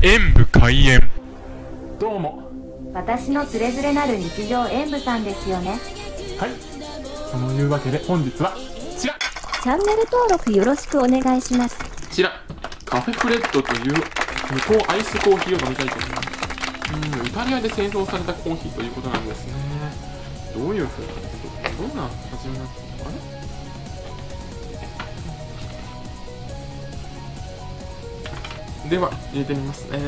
演武開演。どうも。私のつれづれなる日常演舞さんですよね。はい。そのいうわけで本日はこちらこチャンネル登録よろしくお願いします。ちらカフェフレッドという向こうアイスコーヒーを飲みたいと。思いますうんイタリアで製造されたコーヒーということなんですね。どういう風などんな味になってるのかなでは入れてみますね。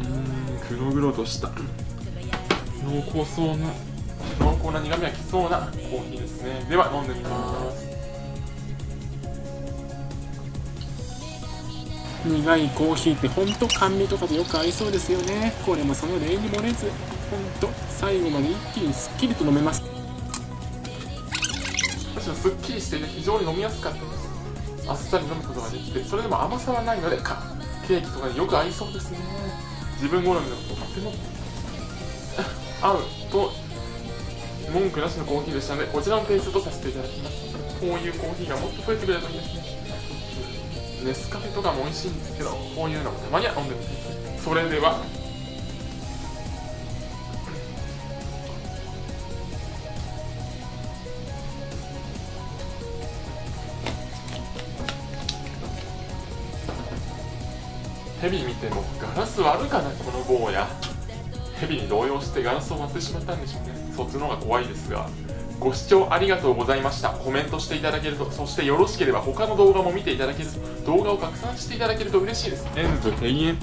うん。黒々とした濃厚そうな濃厚な苦みがきそうなコーヒーですね。では飲んでみます。苦いコーヒーってほんと甘味とかとよく合いそうですよね。これもその例に漏れずほんと最後まで一気にすっきりと飲めます。私はすっきりしていて非常に飲みやすかったですあっさり飲むことができてそれでも甘さはないのでかケーキとかによく合いそうですね。自分好みのととても合うと文句なしのコーヒーでしたのでこちらのテイスとさせていただきます。こういうコーヒーがもっと増えてくれるといいですね。ネスカフェとかも美味しいんですけどこういうのもたまには飲んでみてください。それでは。ヘビ見てもガラス割るかなこの坊やヘビに動揺してガラスを割ってしまったんでしょうね。そっちの方が怖いですが。ご視聴ありがとうございました。コメントしていただけるとそしてよろしければ他の動画も見ていただけると動画を拡散していただけると嬉しいです。エンズ閉園